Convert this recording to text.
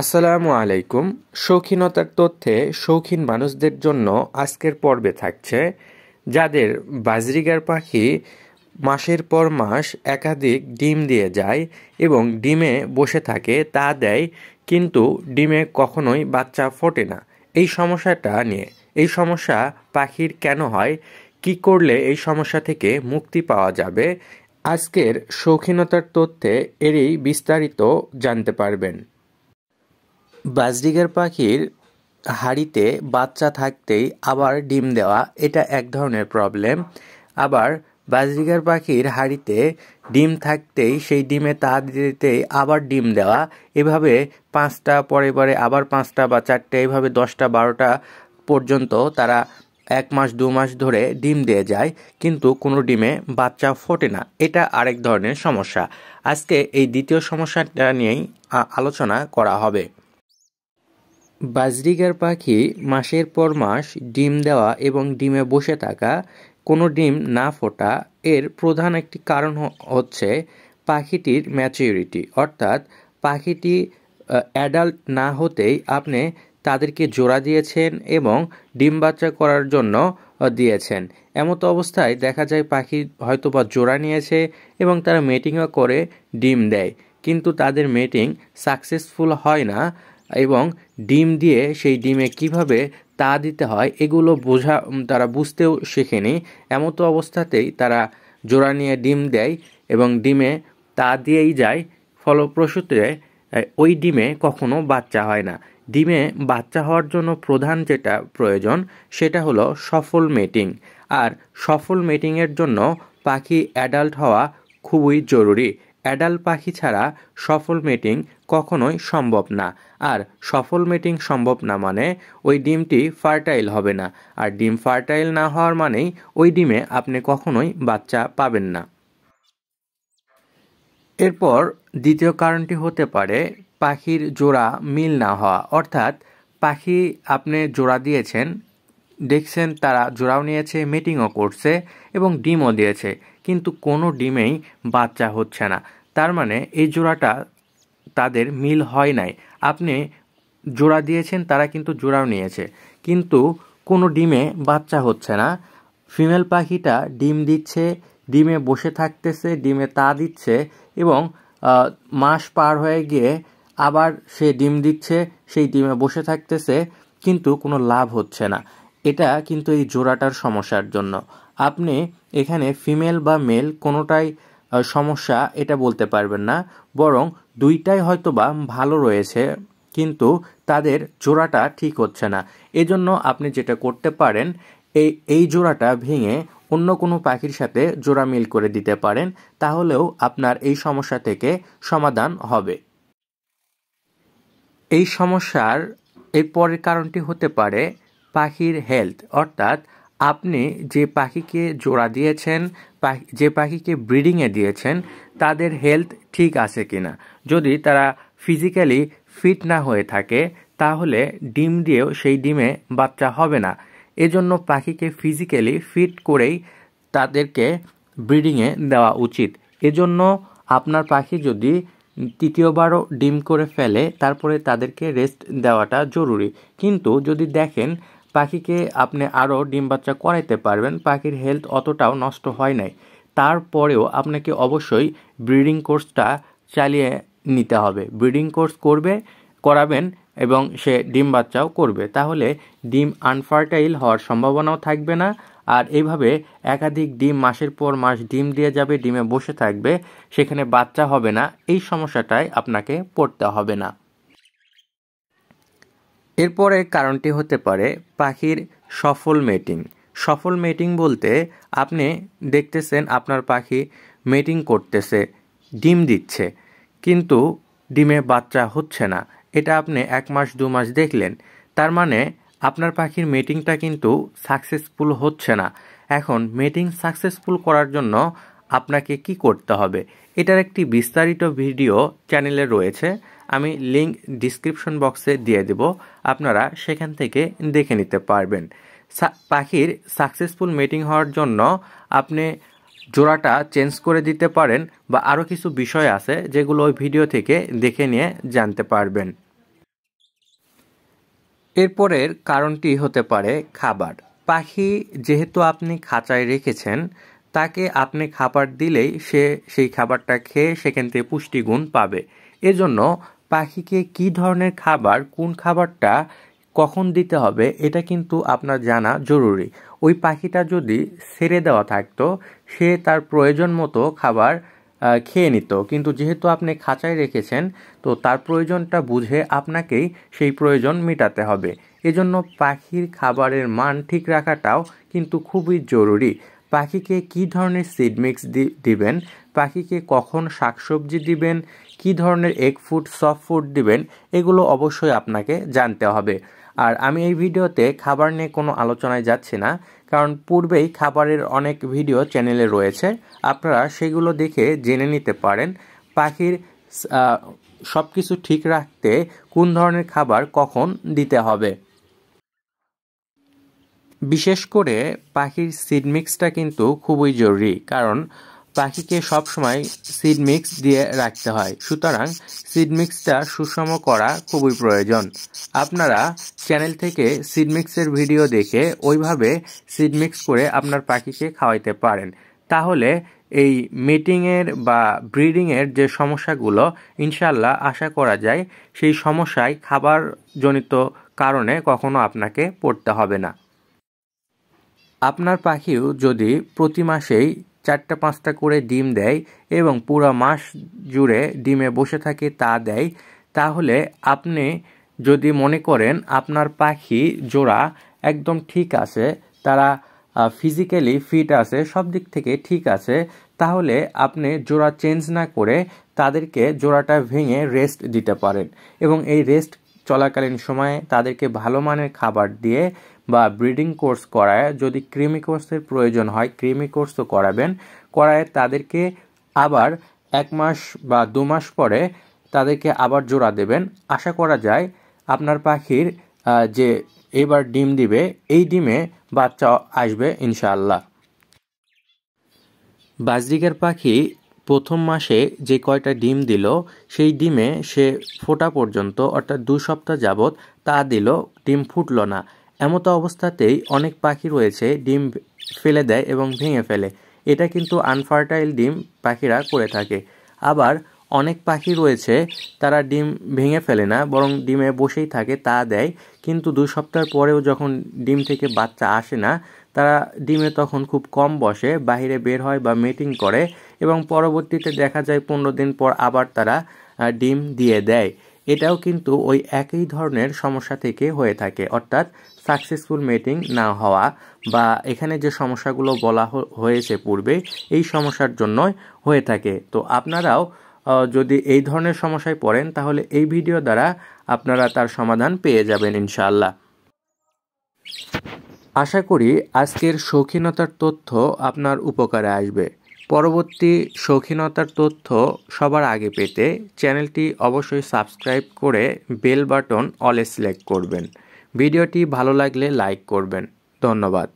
আসসালামু আলাইকুম। শৌখিনতার তথ্যে শৌখিন মানুষদের জন্য আজকের পর্বে থাকছে যাদের বাজরিগার পাখি মাসের পর মাস একাধিক ডিম দিয়ে যায় এবং ডিমে বসে থাকে, তা দেয়, কিন্তু ডিমে কখনোই বাচ্চা ফোটে না। এই সমস্যাটা নিয়ে, এই সমস্যা পাখির কেন হয়, কি করলে এই সমস্যা থেকে মুক্তি পাওয়া যাবে, আজকের শৌখিনতার তথ্যে এরই বিস্তারিত জানতে পারবেন। বাজরিগার পাখির হাড়িতে বাচ্চা থাকতেই আবার ডিম দেওয়া, এটা এক ধরনের প্রবলেম আবার বাজরিগার পাখির হাড়িতে ডিম থাকতেই সেই ডিমে তা দিতেই আবার ডিম দেওয়া, এভাবে পাঁচটা পরে পরে আবার পাঁচটা বা চারটে, এভাবে দশটা, বারোটা পর্যন্ত তারা এক মাস, দু মাস ধরে ডিম দিয়ে যায়, কিন্তু কোনো ডিমে বাচ্চা ফোটে না। এটা আরেক ধরনের সমস্যা। আজকে এই দ্বিতীয় সমস্যাটা নিয়েই আলোচনা করা হবে। বাজরিগার পাখি মাসের পর মাস ডিম দেওয়া এবং ডিমে বসে থাকা, কোনো ডিম না ফোটা এর প্রধান একটি কারণ হচ্ছে পাখিটির ম্যাচিউরিটি অর্থাৎ পাখিটি অ্যাডাল্ট না হতেই আপনি তাদেরকে জোড়া দিয়েছেন এবং ডিম বাচ্চা করার জন্য দিয়েছেন। এমতো অবস্থায় দেখা যায় পাখি হয়তো বা জোড়া নিয়েছে এবং তারা মেটিংও করে ডিম দেয়। কিন্তু তাদের মেটিং সাকসেসফুল হয় না এবং ডিম দিয়ে সেই ডিমে কীভাবে তা দিতে হয়, এগুলো বোঝা তারা বুঝতেও শেখেনি। এমতো অবস্থাতেই তারা জোড়া নিয়ে ডিম দেয় এবং ডিমে তা দিয়েই যায়। ফলপ্রসূতে ওই ডিমে কখনো বাচ্চা হয় না। ডিমে বাচ্চা হওয়ার জন্য প্রধান যেটা প্রয়োজন, সেটা হলো সফল মেটিং। আর সফল মেটিংয়ের জন্য পাখি অ্যাডাল্ট হওয়া খুবই জরুরি। অ্যাডাল্ট পাখি ছাড়া সফল মেটিং কখনোই সম্ভব না। আর সফল মেটিং সম্ভব না মানে ওই ডিমটি ফার্টাইল হবে না। আর ডিম ফার্টাইল না হওয়ার মানেই ওই ডিমে আপনি কখনোই বাচ্চা পাবেন না। এরপর দ্বিতীয় কারণটি হতে পারে পাখির জোড়া মিল না হওয়া। অর্থাৎ পাখি আপনি জোড়া দিয়েছেন, দেখছেন তারা জোড়াও নিয়েছে মিটিংও করছে এবং ডিমও দিয়েছে। কিন্তু কোনো ডিমেই বাচ্চা হচ্ছে না। তার মানে এই জোড়াটা তাদের মিল হয় নাই। আপনি জোড়া দিয়েছেন, তারা কিন্তু জোড়াও নিয়েছে। কিন্তু কোনো ডিমে বাচ্চা হচ্ছে না। ফিমেল পাখিটা ডিম দিচ্ছে, ডিমে বসে থাকতেছে, ডিমে তা দিচ্ছে এবং মাস পার হয়ে গিয়ে আবার সে ডিম দিচ্ছে, সেই ডিমে বসে থাকতেছে, কিন্তু কোনো লাভ হচ্ছে না। এটা কিন্তু এই জোড়াটার সমস্যার জন্য। আপনি এখানে ফিমেল বা মেল কোনোটাই সমস্যা এটা বলতে পারবেন না। বরং দুইটাই হয়তো বা ভালো রয়েছে, কিন্তু তাদের জোড়াটা ঠিক হচ্ছে না। এজন্য আপনি যেটা করতে পারেন, এই এই জোড়াটা ভেঙে অন্য কোনো পাখির সাথে জোড়া মিল করে দিতে পারেন, তাহলেও আপনার এই সমস্যা থেকে সমাধান হবে। এই সমস্যার এর পরের কারণটি হতে পারে পাখির হেলথ অর্থাৎ আপনি যে পাখিকে জোড়া দিয়েছেন যে পাখিকে ব্রিডিংয়ে দিয়েছেন, তাদের হেলথ ঠিক আছে কিনা? যদি তারা ফিজিক্যালি ফিট না হয়ে থাকে, তাহলে ডিম দিয়েও সেই ডিমে বাচ্চা হবে না। এজন্য পাখিকে ফিজিক্যালি ফিট করেই তাদেরকে ব্রিডিংয়ে দেওয়া উচিত। এজন্য আপনার পাখি যদি তৃতীয়বারও ডিম করে ফেলে, তারপরে তাদেরকে রেস্ট দেওয়াটা জরুরি। কিন্তু যদি দেখেন পাখিকে আপনি আরও ডিম বাচ্চা করাইতে পারবেন, পাখির হেলথ অতটাও নষ্ট হয় নাই। তারপরেও আপনাকে অবশ্যই ব্রিডিং কোর্সটা চালিয়ে নিতে হবে। ব্রিডিং কোর্স করবে, করাবেন এবং সে ডিম বাচ্চাও করবে। তাহলে ডিম আনফার্টাইল হওয়ার সম্ভাবনাও থাকবে না আর এইভাবে একাধিক ডিম মাসের পর মাস ডিম দিয়ে যাবে, ডিমে বসে থাকবে, সেখানে বাচ্চা হবে না, এই সমস্যাটাই আপনাকে পড়তে হবে না। এরপরে কারণটি হতে পারে পাখির সফল মেটিং সফল মেটিং বলতে আপনি দেখতেছেন আপনার পাখি মেটিং করতেছে, ডিম দিচ্ছে, কিন্তু ডিমে বাচ্চা হচ্ছে না। এটা আপনি এক মাস, দু মাস দেখলেন। তার মানে আপনার পাখির মেটিংটা কিন্তু সাকসেসফুল হচ্ছে না। এখন মেটিং সাকসেসফুল করার জন্য আপনাকে কি করতে হবে? এটার একটি বিস্তারিত ভিডিও চ্যানেলে রয়েছে। আমি লিঙ্ক ডিসক্রিপশন বক্সে দিয়ে দেব। আপনারা সেখান থেকে দেখে নিতে পারবেন। পাখির সাকসেসফুল মিটিং হওয়ার জন্য আপনি জোড়াটা চেঞ্জ করে দিতে পারেন বা আরও কিছু বিষয় আছে যেগুলো ওই ভিডিও থেকে দেখে নিয়ে জানতে পারবেন। এরপরের কারণটি হতে পারে খাবার। পাখি যেহেতু আপনি খাঁচায় রেখেছেন তাকে আপনি খাবার দিলেই সে সেই খাবারটা খেয়ে সেখান থেকে পুষ্টিগুণ পাবে। এজন্য পাখিকে কি ধরনের খাবার, কোন খাবারটা কখন দিতে হবে, এটা কিন্তু আপনার জানা জরুরি। ওই পাখিটা যদি ছেড়ে দেওয়া থাকতো, সে তার প্রয়োজন মতো খাবার খেয়ে নিত। কিন্তু যেহেতু আপনি খাঁচায় রেখেছেন, তো তার প্রয়োজনটা বুঝে আপনাকেই সেই প্রয়োজন মেটাতে হবে। এজন্য পাখির খাবারের মান ঠিক রাখাটাও কিন্তু খুবই জরুরি। পাখিকে কি ধরনের সিড মিক্স দিবেন? পাখিকে কখন শাকসবজি দিবেন? কি ধরনের এগ ফুড সফট ফুড দিবেন? এগুলো অবশ্যই আপনাকে জানতে হবে। আর আমি এই ভিডিওতে খাবার নিয়ে কোনো আলোচনায় যাচ্ছি না, কারণ পূর্বেই খাবারের অনেক ভিডিও চ্যানেলে রয়েছে। আপনারা সেগুলো দেখে জেনে নিতে পারেন, পাখির সব কিছু ঠিক রাখতে কোন ধরনের খাবার কখন দিতে হবে। বিশেষ করে পাখির সিড মিক্সটা কিন্তু খুবই জরুরি, কারণ পাখিকে সবসময় সিড মিক্স দিয়ে রাখতে হয়। সুতরাং সিড মিক্সটা সুষম করা খুবই প্রয়োজন। আপনারা চ্যানেল থেকে সিড মিক্সের ভিডিও দেখে ওইভাবে সিড মিক্স করে আপনার পাখিকে খাওয়াইতে পারেন। তাহলে এই মিটিংয়ের বা ব্রিডিংয়ের যে সমস্যাগুলো ইনশাল্লাহ আশা করা যায়, সেই সমস্যায় খাবারজনিত কারণে কখনো আপনাকে পড়তে হবে না। আপনার পাখিও যদি প্রতি মাসেই চারটা, পাঁচটা করে ডিম দেয় এবং পুরো মাস জুড়ে ডিমে বসে থাকে তা দেয়, তাহলে আপনি যদি মনে করেন আপনার পাখি জোড়া একদম ঠিক আছে, তারা ফিজিক্যালি ফিট আছে, সব দিক থেকে ঠিক আছে, তাহলে আপনি জোড়া চেঞ্জ না করে তাদেরকে জোড়াটা ভেঙে রেস্ট দিতে পারেন। এবং এই রেস্ট চলাকালীন সময়ে তাদেরকে ভালো মানের খাবার দিয়ে বা ব্রিডিং কোর্স করায়। যদি ক্রিমি কোর্সের প্রয়োজন হয়, ক্রিমি কোর্সও করাবেন, করায় তাদেরকে আবার এক মাস বা দু মাস পরে তাদেরকে আবার জোড়া দেবেন। আশা করা যায় আপনার পাখির যে এবার ডিম দিবে, এই ডিমে বাচ্চা আসবে ইনশাআল্লাহ। বাজরিকার পাখি প্রথম মাসে যে কয়টা ডিম দিল, সেই ডিমে সে ফোটা পর্যন্ত, অর্থাৎ দু সপ্তাহ যাবৎ তা দিল, ডিম ফুটল না। এমতো অবস্থাতেই অনেক পাখি রয়েছে, ডিম ফেলে দেয় এবং ভেঙে ফেলে। এটা কিন্তু আনফার্টাইল ডিম পাখিরা করে থাকে। আবার অনেক পাখি রয়েছে, তারা ডিম ভেঙে ফেলে না, বরং ডিমে বসেই থাকে, তা দেয়। কিন্তু দুই সপ্তাহ পরেও যখন ডিম থেকে বাচ্চা আসে না, তারা ডিমে তখন খুব কম বসে, বাহিরে বের হয় বা মিটিং করে এবং পরবর্তীতে দেখা যায় পনেরো দিন পর আবার তারা ডিম দিয়ে দেয়। এটাও কিন্তু ওই একই ধরনের সমস্যা থেকে হয়ে থাকে। অর্থাৎ সাকসেসফুল মিটিং না হওয়া বা এখানে যে সমস্যাগুলো বলা হয়েছে পূর্বে, এই সমস্যার জন্যই হয়ে থাকে। তো আপনারাও যদি এই ধরনের সমস্যায় পড়েন, তাহলে এই ভিডিও দ্বারা আপনারা তার সমাধান পেয়ে যাবেন ইনশাআল্লাহ। আশা করি আজকের শৌখিনতার তথ্য আপনার উপকারে আসবে। পরবর্তী শৌখিনতার তথ্য সবার আগে পেতে চ্যানেলটি অবশ্যই সাবস্ক্রাইব করে বেল বাটন অলে সিলেক্ট করবেন। ভিডিওটি ভালো লাগলে লাইক করবেন। ধন্যবাদ।